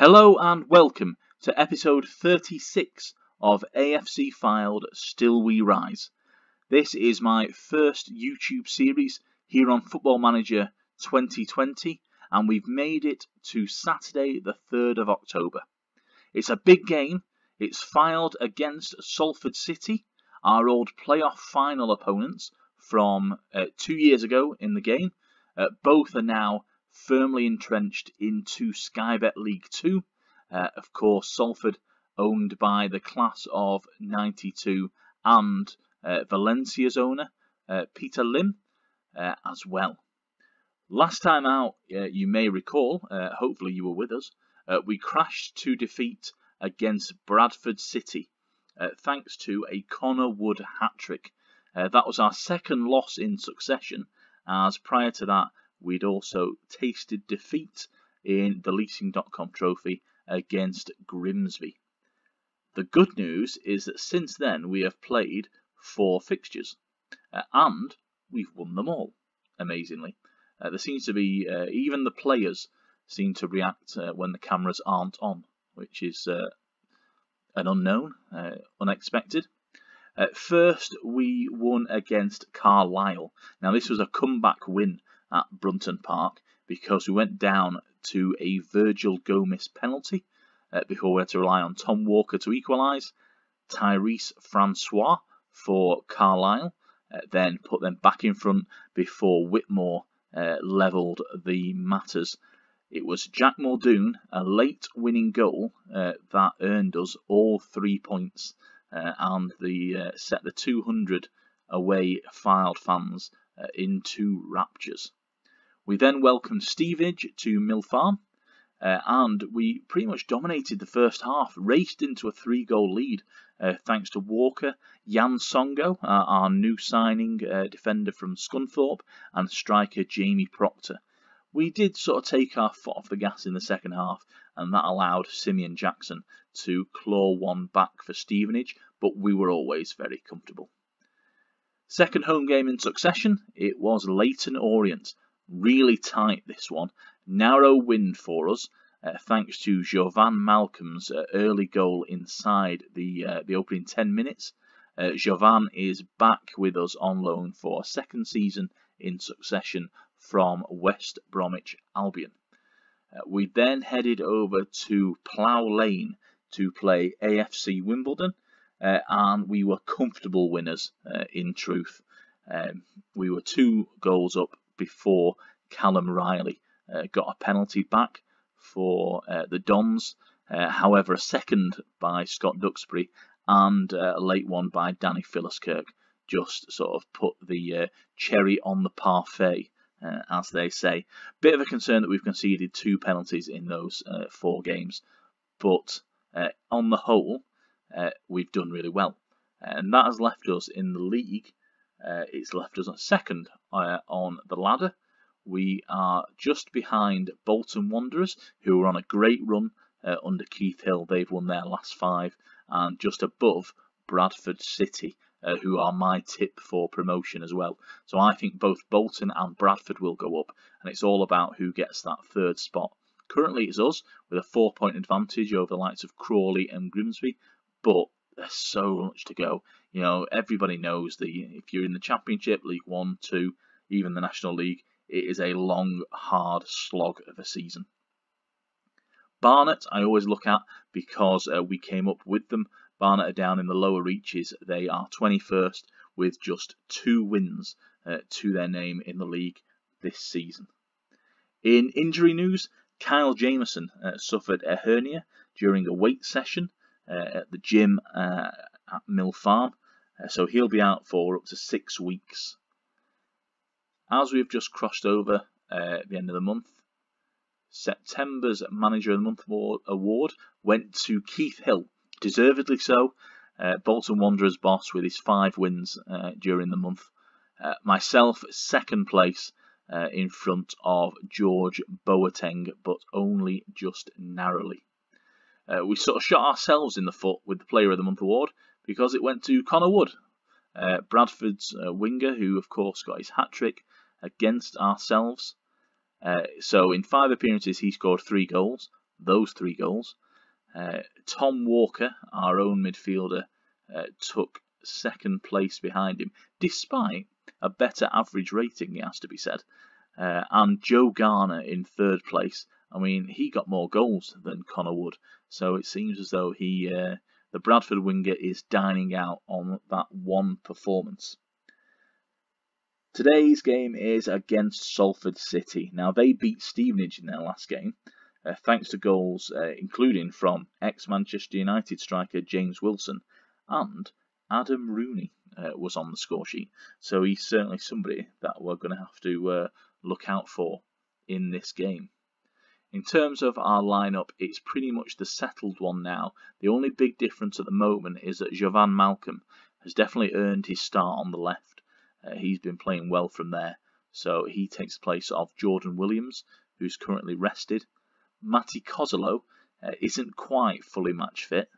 Hello and welcome to episode 36 of AFC Fylde Still We Rise. This is my first YouTube series here on Football Manager 2020 and we've made it to Saturday the 3rd of October. It's a big game, it's Fylde against Salford City, our old playoff final opponents from uh, two years ago in the game. Uh, both are now firmly entrenched into Sky Bet League 2. Uh, of course, Salford owned by the class of 92 and uh, Valencia's owner, uh, Peter Lim, uh, as well. Last time out, uh, you may recall, uh, hopefully you were with us, we crashed to defeat against Bradford City, thanks to a Connor Wood hat trick. that was our second loss in succession, as prior to that, we'd also tasted defeat in the leasing.com trophy against Grimsby. The good news is that since then we have played four fixtures uh, and we've won them all, amazingly. Uh, there seems to be, uh, even the players seem to react uh, when the cameras aren't on, which is uh, an unknown, uh, unexpected. first, we won against Carlisle. Now, this was a comeback win at Brunton Park because we went down to a Virgil Gomez penalty uh, before we had to rely on Tom Walker to equalise. Tyrese Francois for Carlisle, uh, then put them back in front before Whitmore uh, levelled the matters. It was Jack Muldoon, a late winning goal uh, that earned us all three points uh, and the uh, set the 200 away Fylde fans into raptures. We then welcomed Stevenage to Mill Farm, uh, and we pretty much dominated the first half, raced into a three goal lead uh, thanks to Walker, Jan Songo, uh, our new signing uh, defender from Scunthorpe, and striker Jamie Proctor. We did sort of take our foot off the gas in the second half, and that allowed Simeon Jackson to claw one back for Stevenage, but we were always very comfortable. Second home game in succession, it was Leyton Orient. Really tight this one. Narrow win for us. Uh, thanks to Jovan Malcolm's uh, early goal inside the uh, the opening 10 minutes. Uh, Jovan is back with us on loan for a second season in succession from West Bromwich Albion. Uh, we then headed over to Plough Lane to play AFC Wimbledon, uh, and we were comfortable winners in truth. Um, we were two goals up before Callum Reilly uh, got a penalty back for uh, the Dons. Uh, however, a second by Scott Duxbury and uh, a late one by Danny Philliskirk just sort of put the uh, cherry on the parfait, as they say. Bit of a concern that we've conceded two penalties in those four games, but on the whole, we've done really well. And that has left us in the league uh, it's left us second uh, on the ladder. We are just behind Bolton Wanderers, who are on a great run uh, under Keith Hill. They've won their last five, and just above Bradford City, uh, who are my tip for promotion as well. So I think both Bolton and Bradford will go up, and it's all about who gets that third spot. Currently, it's us with a four point advantage over the likes of Crawley and Grimsby, but there's so much to go. You know, everybody knows that if you're in the Championship, League One, Two, even the National League, it is a long, hard slog of a season. Barnet, I always look at because uh, we came up with them. Barnet are down in the lower reaches. They are 21st with just two wins uh, to their name in the league this season. In injury news, Kyle Jameson uh, suffered a hernia during a weight session uh, at the gym uh, at Mill Farm. Uh, so he'll be out for up to six weeks. As we've just crossed over at the end of the month, September's Manager of the Month award went to Keith Hill, deservedly so. Uh, Bolton Wanderers boss with his five wins uh, during the month. Uh, myself, second place in front of George Boateng, but only just narrowly. Uh, we sort of shot ourselves in the foot with the Player of the Month award because it went to Connor Wood, uh, Bradford's uh, winger, who of course got his hat trick against ourselves. Uh, so in five appearances, he scored three goals. those three goals. Uh, Tom Walker, our own midfielder, uh, took second place behind him, despite a better average rating, it has to be said. Uh, and Joe Garner in third place. I mean, he got more goals than Connor Wood, so it seems as though he, the Bradford winger, is dining out on that one performance. Today's game is against Salford City. Now, they beat Stevenage in their last game, uh, thanks to goals uh, including from ex-Manchester United striker James Wilson and Adam Rooney uh, was on the score sheet. So he's certainly somebody that we're going to have to uh, look out for in this game. In terms of our lineup, it's pretty much the settled one now. The only big difference at the moment is that Jovan Malcolm has definitely earned his start on the left. Uh, he's been playing well from there. So he takes the place of Jordan Williams, who's currently rested. Matty Kosylo uh, isn't quite fully match fit.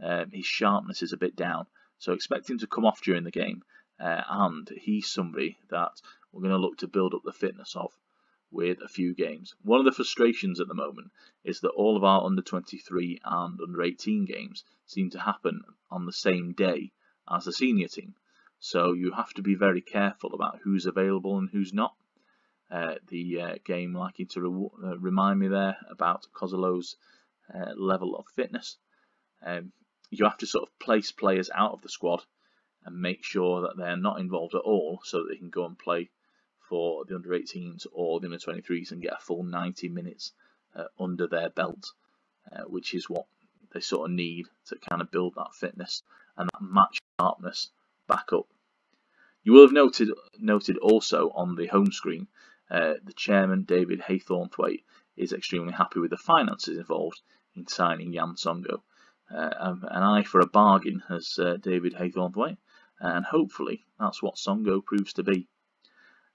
Um, his sharpness is a bit down. So expect him to come off during the game. Uh, and he's somebody that we're going to look to build up the fitness of with a few games. One of the frustrations at the moment is that all of our under 23 and under 18 games seem to happen on the same day as the senior team. So you have to be very careful about who's available and who's not. Uh, the uh, game liking to re uh, remind me there about Kosylo's uh, level of fitness. Um, you have to sort of place players out of the squad and make sure that they're not involved at all so that they can go and play for the under 18s or the under 23s and get a full 90 minutes uh, under their belt, uh, which is what they sort of need to kind of build that fitness and that match sharpness back up. You will have noted noted also on the home screen, uh, the chairman David Haythornthwaite is extremely happy with the finances involved in signing Jan Songo. Uh, an eye for a bargain, as uh, David Haythornthwaite, and hopefully that's what Songo proves to be.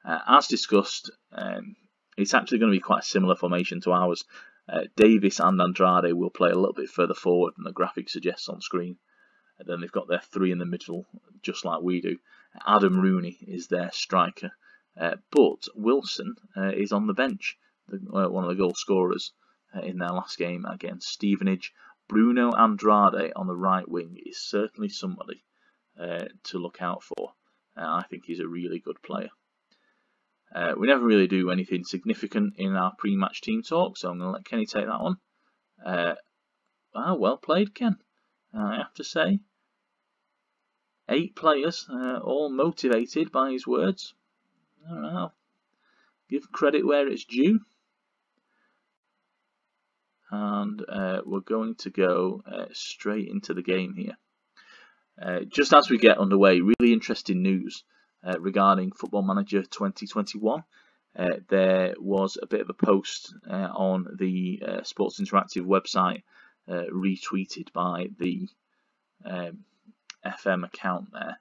Uh, as discussed, um, it's actually going to be quite a similar formation to ours. Uh, Davis and Andrade will play a little bit further forward than the graphic suggests on screen. And then they've got their three in the middle, just like we do. Adam Rooney is their striker, uh, but Wilson uh, is on the bench, the, uh, one of the goal scorers uh, in their last game against Stevenage. Bruno Andrade on the right wing is certainly somebody to look out for. I think he's a really good player. We never really do anything significant in our pre-match team talk, so I'm going to let Kenny take that one. Ah, well played, Ken. I have to say. Eight players, uh, all motivated by his words. I'll give credit where it's due. And uh, we're going to go uh, straight into the game here. Uh, just as we get underway, really interesting news uh, regarding Football Manager 2021. Uh, there was a bit of a post on the Sports Interactive website retweeted by the um, FM account there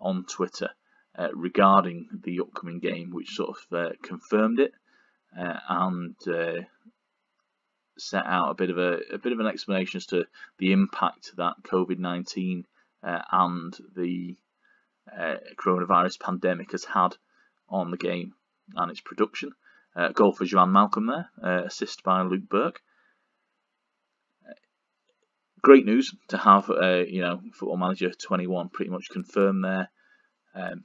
on Twitter uh, regarding the upcoming game, which sort of uh, confirmed it uh, and uh, set out a bit of a, a, bit of an explanation as to the impact that COVID nineteen uh, and the uh, coronavirus pandemic has had on the game and its production. goal for Jovan Malcolm there, assist by Luke Burke great news to have, uh, you know, Football Manager 21 pretty much confirmed there. Um,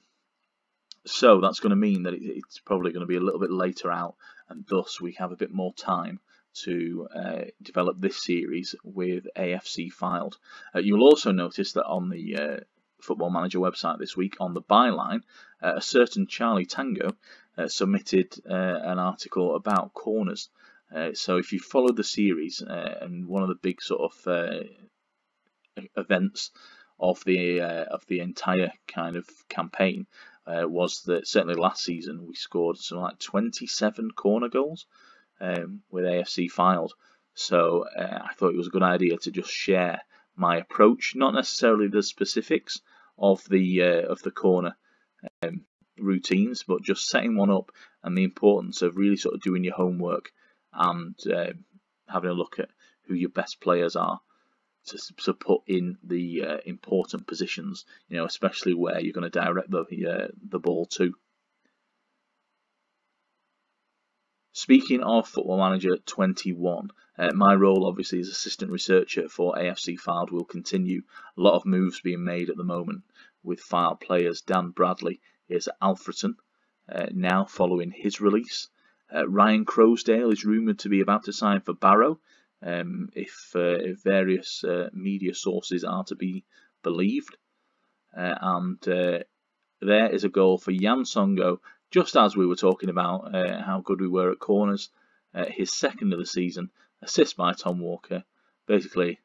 so that's going to mean that it's probably going to be a little bit later out, and thus we have a bit more time to uh, develop this series with AFC Fylde. Uh, you'll also notice that on the uh, Football Manager website this week, on the byline, uh, a certain Charlie Tango uh, submitted uh, an article about corners. Uh, so if you follow the series uh, and one of the big sort of uh, events of the of the entire kind of campaign was that certainly last season we scored something like 27 corner goals um, with AFC Fylde. So I thought it was a good idea to just share my approach, not necessarily the specifics of the of the corner um, routines, but just setting one up and the importance of really sort of doing your homework and uh, having a look at who your best players are to, to put in the uh, important positions, you know, especially where you're going to direct the uh, the ball to. Speaking of Football Manager 21, uh, my role obviously as assistant researcher for AFC Fylde will continue. A lot of moves being made at the moment with Fylde players. Dan Bradley is at Alfreton uh, now following his release. Uh, Ryan Croasdale is rumoured to be about to sign for Barrow um, if, uh, if, various uh, media sources are to be believed. Uh, and there is a goal for Jan Songo just as we were talking about uh, how good we were at corners, uh, his second of the season, assist by Tom Walker, basically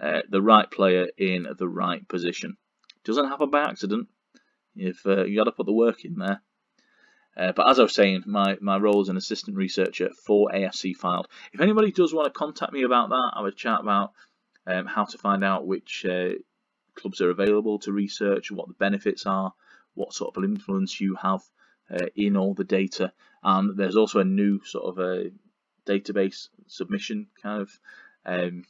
uh, the right player in the right position. Doesn't happen by accident. If uh, you got to put the work in there. Uh, but as I was saying, my, my role as an assistant researcher for AFC Fylde. If anybody does want to contact me about that, I would chat about um, how to find out which uh, clubs are available to research, what the benefits are, what sort of influence you have uh, in all the data. And there's also a new sort of a database submission kind of um,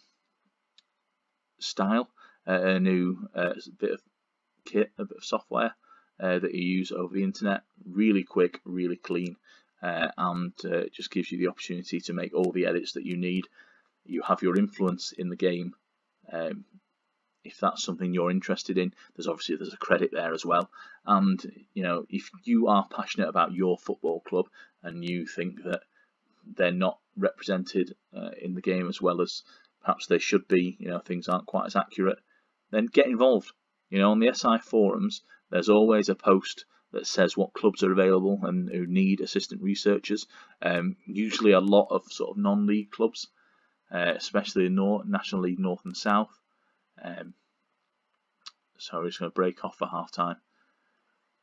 style, uh, a new uh, bit of kit, a bit of software uh, that you use over the internet. Really quick, really clean, uh, and uh, just gives you the opportunity to make all the edits that you need. You have your influence in the game um, if that's something you're interested in. There's obviously there's a credit there as well. And you know, if you are passionate about your football club and you think that they're not represented uh, in the game as well as perhaps they should be, you know, things aren't quite as accurate, then get involved. You know, on the SI forums, there's always a post that says what clubs are available and who need assistant researchers. Um, usually, a lot of sort of non-league clubs, uh, especially in North, National League North and South, um, so we're just going to break off for half time.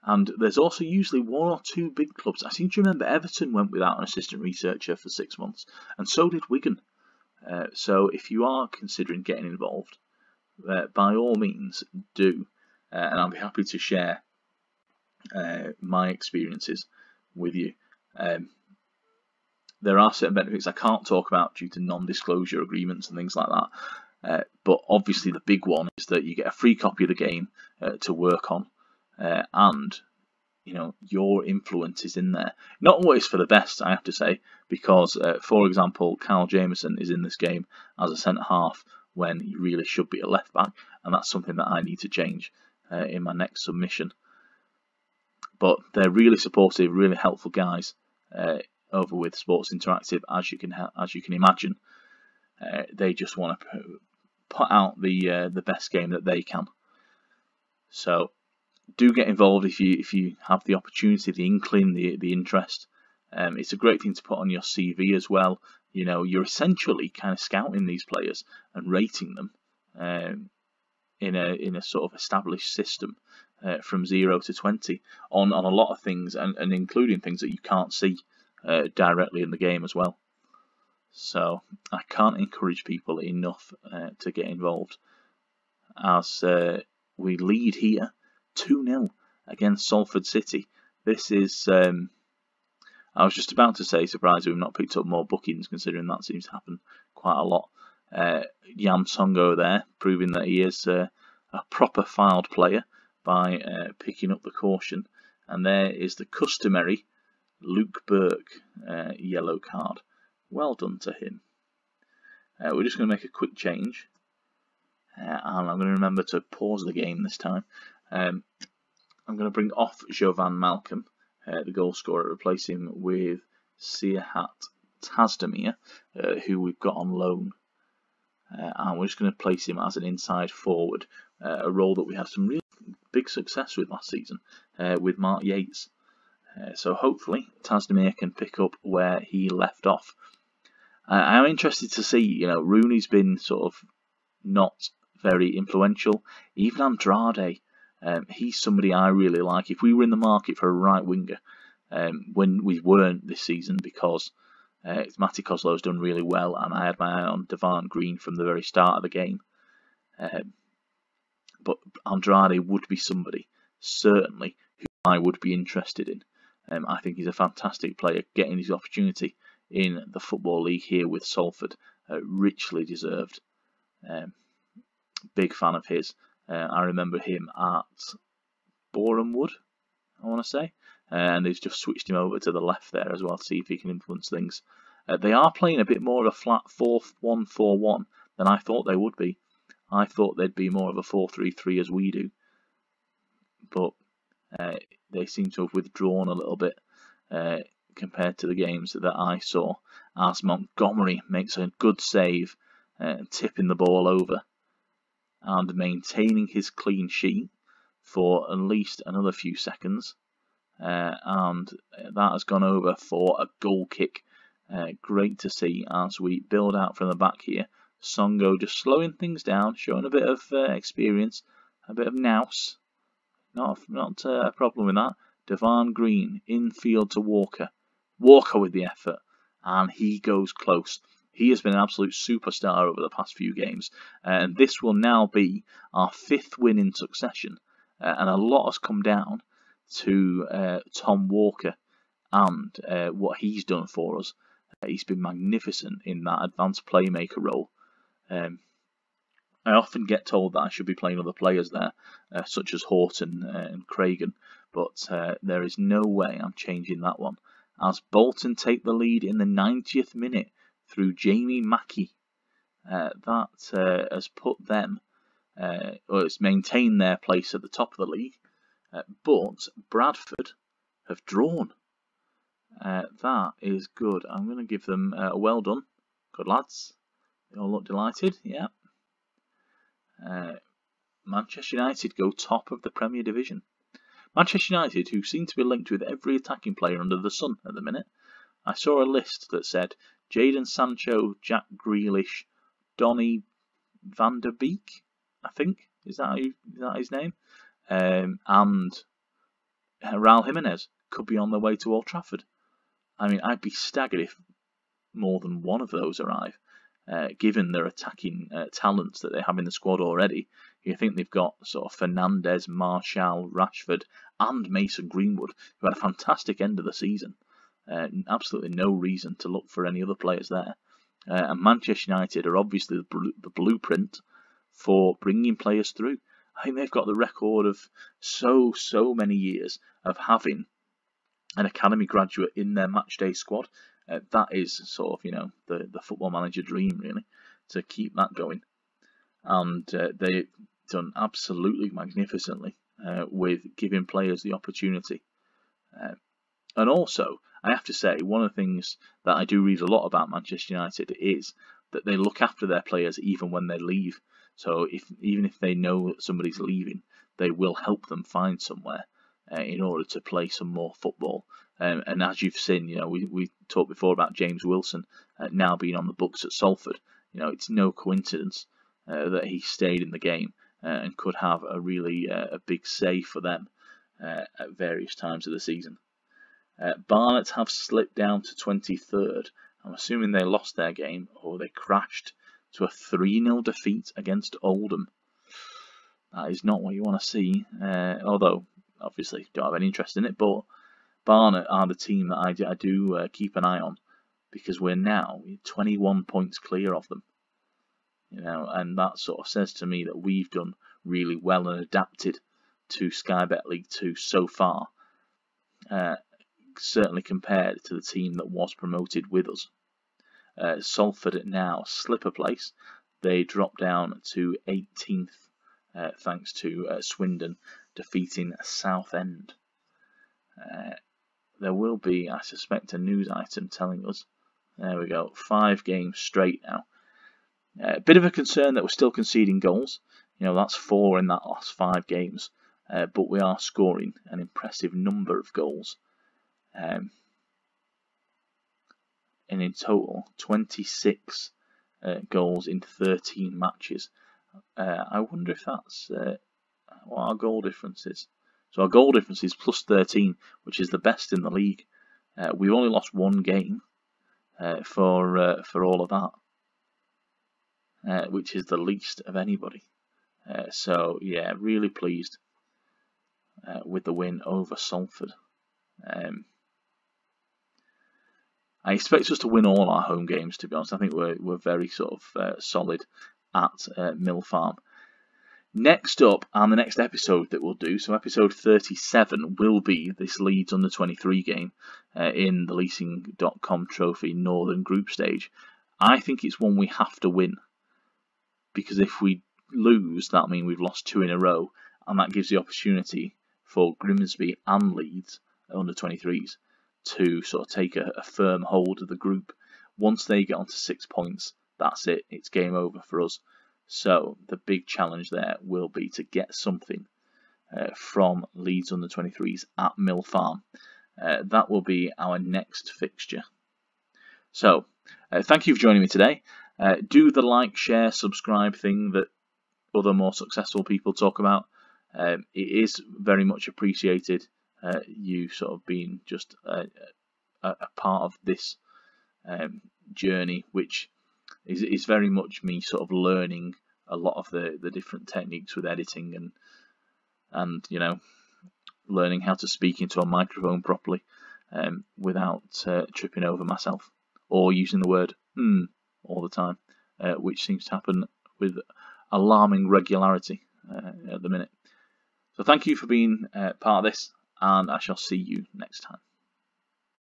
And there's also usually one or two big clubs. I seem to remember Everton went without an assistant researcher for six months, and so did Wigan. Uh, so if you are considering getting involved, uh, by all means do, uh, and I'll be happy to share uh, my experiences with you. Um, there are certain benefits I can't talk about due to non-disclosure agreements and things like that. Uh, but obviously the big one is that you get a free copy of the game uh, to work on. Uh, and you know your influence is in there. Not always for the best I have to say because uh, for example Kyle Jameson is in this game as a centre half when he really should be a left back and that's something that I need to change uh, in my next submission. But they're really supportive really helpful guys over with Sports Interactive as you can as you can imagine. Uh, they just want to put out the uh, the best game that they can. So do get involved if you if you have the opportunity, the inkling, the the interest. Um, it's a great thing to put on your CV as well. You know, you're essentially kind of scouting these players and rating them um, in a in a sort of established system uh, from zero to twenty on on a lot of things, and, and including things that you can't see uh, directly in the game as well. So I can't encourage people enough uh, to get involved as uh, we lead here 2 0 against Salford City. This is, um, I was just about to say, surprised we've not picked up more bookings considering that seems to happen quite a lot. Uh, Jan Songo there, proving that he is uh, a proper Fylde player by uh, picking up the caution. And there is the customary Luke Burke uh, yellow card. Well done to him. Uh, we're just going to make a quick change. Uh, and I'm going to remember to pause the game this time. Um, I'm going to bring off Jovan Malcolm, uh, the goal scorer, replace him with Serhat Tasdemir, uh, who we've got on loan. Uh, and we're just going to place him as an inside forward, uh, a role that we had some real big success with last season with Mark Yates. so hopefully Tasdemir can pick up where he left off. I'm interested to see, you know, Rooney's been sort of not very influential. Even Andrade, um, he's somebody I really like. If we were in the market for a right winger, um, when we weren't this season because uh, Matty Kosylo's done really well, and I had my eye on Devon Green from the very start of the game. Um, but Andrade would be somebody, certainly, who I would be interested in. Um, I think he's a fantastic player, getting his opportunity in the Football League here with Salford. Uh, richly deserved. Um, big fan of his. Uh, I remember him at Boreham Wood. I want to say, uh, and they've just switched him over to the left there as well to see if he can influence things. Uh, they are playing a bit more of a flat 4-1-4-1 than I thought they would be. I thought they'd be more of a 4-3-3 as we do, but uh, they seem to have withdrawn a little bit compared to the games that I saw. As Montgomery makes a good save, uh, tipping the ball over and maintaining his clean sheet for at least another few seconds. Uh, and that has gone over for a goal kick. Uh, great to see as we build out from the back here. Songo just slowing things down, showing a bit of uh, experience, a bit of nous. Not, not uh, a problem with that. Devan Green infield to Walker. Walker with the effort, and he goes close. He has been an absolute superstar over the past few games, and this will now be our fifth win in succession. Uh, and a lot has come down to uh, Tom Walker and uh, what he's done for us. Uh, he's been magnificent in that advanced playmaker role. Um, I often get told that I should be playing other players there, uh, such as Horton uh, and Craigan, but there is no way I'm changing that one. As Bolton take the lead in the 90th minute through Jamie Mackie, that has put them uh, or has maintained their place at the top of the league. Uh, but Bradford have drawn. Uh, that is good. I'm going to give them uh, a well done. Good lads. They all look delighted. Yeah. Uh, Manchester United go top of the Premier Division. Manchester United, who seem to be linked with every attacking player under the sun at the minute. I saw a list that said Jadon Sancho, Jack Grealish, Donny van der Beek, I think is that is that his name, um, and Raul Jimenez could be on their way to Old Trafford. I mean, I'd be staggered if more than one of those arrive, uh, given their attacking uh, talents that they have in the squad already. You think they've got sort of Fernandes, Martial, Rashford, and Mason Greenwood, who had a fantastic end of the season. Uh, absolutely no reason to look for any other players there. Uh, and Manchester United are obviously the, the blueprint for bringing players through. I think they've got the record of so, so many years of having an academy graduate in their matchday squad. Uh, that is sort of, you know, the, the football manager dream, really, to keep that going. And uh, they've done absolutely magnificently uh, with giving players the opportunity. Uh, and also, I have to say, one of the things that I do read a lot about Manchester United is that they look after their players even when they leave. So if even if they know that somebody's leaving, they will help them find somewhere uh, in order to play some more football. Um, and as you've seen, you know, we, we talked before about James Wilson uh, now being on the books at Salford. You know, it's no coincidence uh, that he stayed in the game and could have a really uh, a big say for them uh, at various times of the season. Barnet have slipped down to 23rd. I'm assuming they lost their game or they crashed to a 3-0 defeat against Oldham. That is not what you want to see, uh, although obviously don't have any interest in it, but Barnet are the team that I, I do uh, keep an eye on because we're now 21 points clear of them. You know, and that sort of says to me that we've done really well and adapted to Sky Bet League 2 so far, uh, certainly compared to the team that was promoted with us. Uh, Salford now slip a place. They drop down to 18th uh, thanks to uh, Swindon defeating Southend. Uh, there will be, I suspect, a news item telling us. There we go, five games straight now. A uh, bit of a concern that we're still conceding goals. You know, that's four in that last five games. Uh, but we are scoring an impressive number of goals. Um, and in total 26 uh, goals in 13 matches. Uh, I wonder if that's uh, what our goal difference is. So our goal difference is plus 13, which is the best in the league. Uh, we've only lost one game uh, for uh, for all of that, which is the least of anybody. so yeah, really pleased with the win over Salford. Um, I expect us to win all our home games. To be honest, I think we're we're very sort of uh, solid at uh, Mill Farm. Next up, and the next episode that we'll do, so episode 37, will be this Leeds under 23 game uh, in the Leasing.com Trophy Northern Group Stage. I think it's one we have to win because if we lose, that means we've lost two in a row, and that gives the opportunity for Grimsby and Leeds under 23s to sort of take a, a firm hold of the group. Once they get onto six points, that's it, it's game over for us. So the big challenge there will be to get something uh, from Leeds under 23s at Mill Farm. Uh, that will be our next fixture. So uh, thank you for joining me today. Uh, do the like, share, subscribe thing that other more successful people talk about. Um, it is very much appreciated. Uh, you sort of being just a, a, a part of this um, journey, which is, is very much me sort of learning a lot of the, the different techniques with editing and and you know learning how to speak into a microphone properly um, without uh, tripping over myself or using the word hmm all the time, uh, which seems to happen with alarming regularity uh, at the minute. So thank you for being uh, part of this, and I shall see you next time.